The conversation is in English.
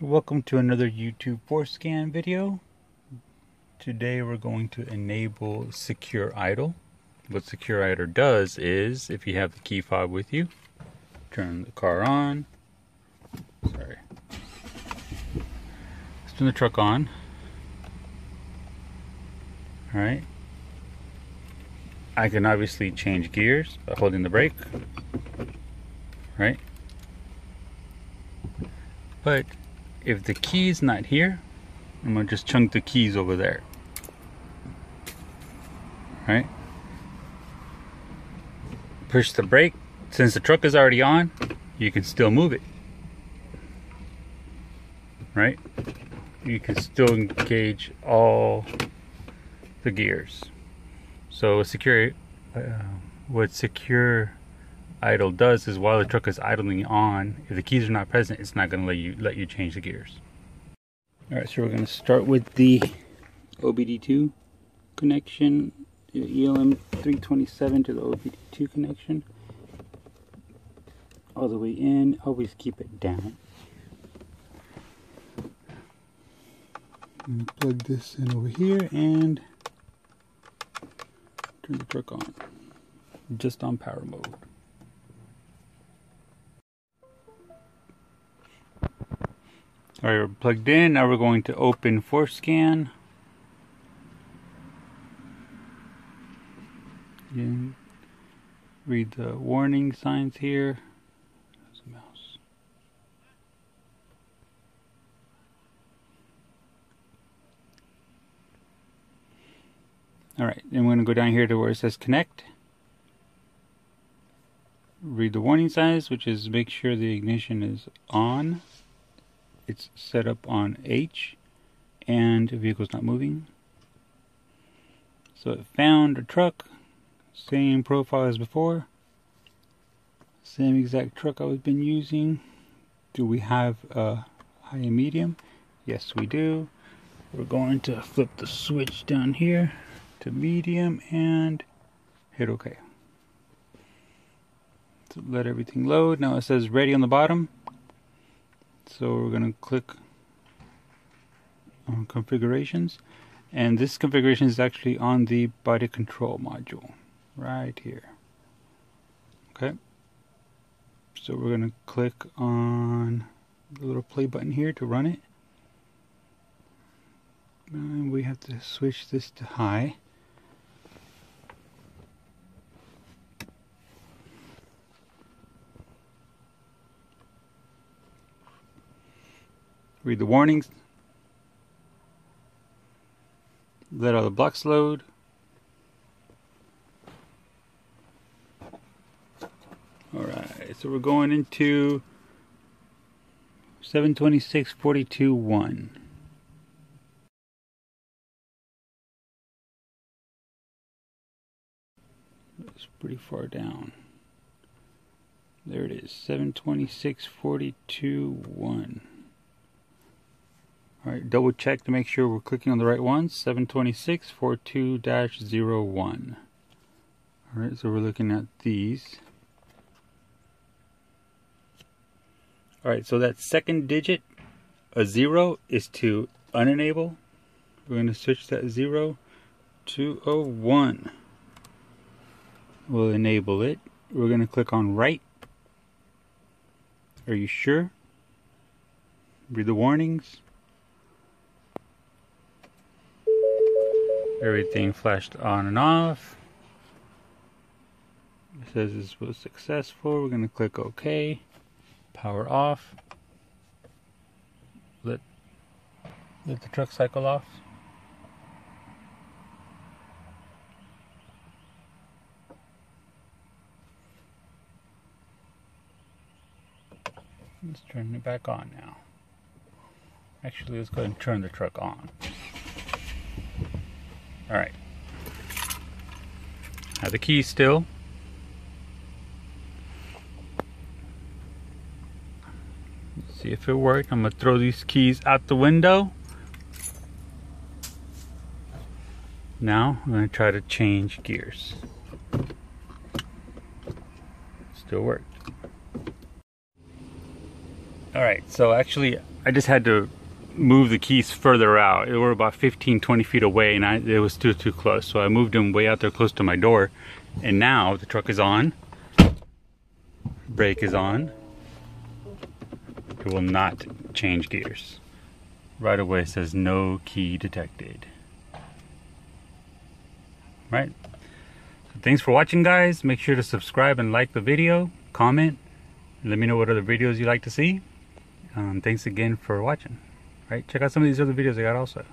Welcome to another YouTube FORScan video. Today we're going to enable Secure Idle. What Secure Idle does is, if you have the key fob with you, turn the car on. Sorry. Let's turn the truck on. Alright. I can obviously change gears by holding the brake. Right? But if the key's not here, I'm gonna just chunk the keys over there. Right? Push the brake. Since the truck is already on, you can still move it. Right? You can still engage all the gears. So secure, uh, what secure idle does is while the truck is idling on, if the keys are not present, it's not going to let you let you change the gears. All right, so we're going to start with the OBD2 connection, the ELM 327 to the OBD2 connection. All the way in, always keep it down. Plug this in over here and turn the truck on. Just on power mode. All right, we're plugged in. Now we're going to open FORScan. And read the warning signs here. There's a mouse. All right, and we're going to go down here to where it says connect. Read the warning signs, which is make sure the ignition is on it's set up on H and vehicle's not moving. So it found a truck, same profile as before, same exact truck I've been using. Do we have a high and medium? Yes, we do. We're going to flip the switch down here to medium and hit OK. So let everything load. Now it says ready on the bottom. So we're going to click on configurations and this configuration is actually on the body control module right here. Okay. So we're going to click on the little play button here to run it. And we have to switch this to high. Read the warnings, let all the blocks load. Alright, so we're going into 726.42.1. It's pretty far down. There it is, 726.42.1. Alright, double check to make sure we're clicking on the right one. 72642-01. Alright, so we're looking at these. Alright, so that second digit, a zero, is to unenable. We're going to switch that zero to a one. We'll enable it. We're going to click on right. Are you sure? Read the warnings. Everything flashed on and off. It says this was successful. We're going to click OK. Power off. Let, let the truck cycle off. Let's turn it back on now. Actually, let's go ahead and turn the truck on. All right. Have the key still. Let's see if it worked. I'm gonna throw these keys out the window. Now I'm gonna try to change gears. Still worked. All right, so actually I just had to move the keys further out. They were about 15, 20 feet away and I, it was too, too close. So I moved them way out there close to my door. And now the truck is on. Brake is on. It will not change gears. Right away says no key detected. Right? So thanks for watching guys. Make sure to subscribe and like the video. Comment. Let me know what other videos you'd like to see. Um, thanks again for watching. Right? Check out some of these other videos I got also.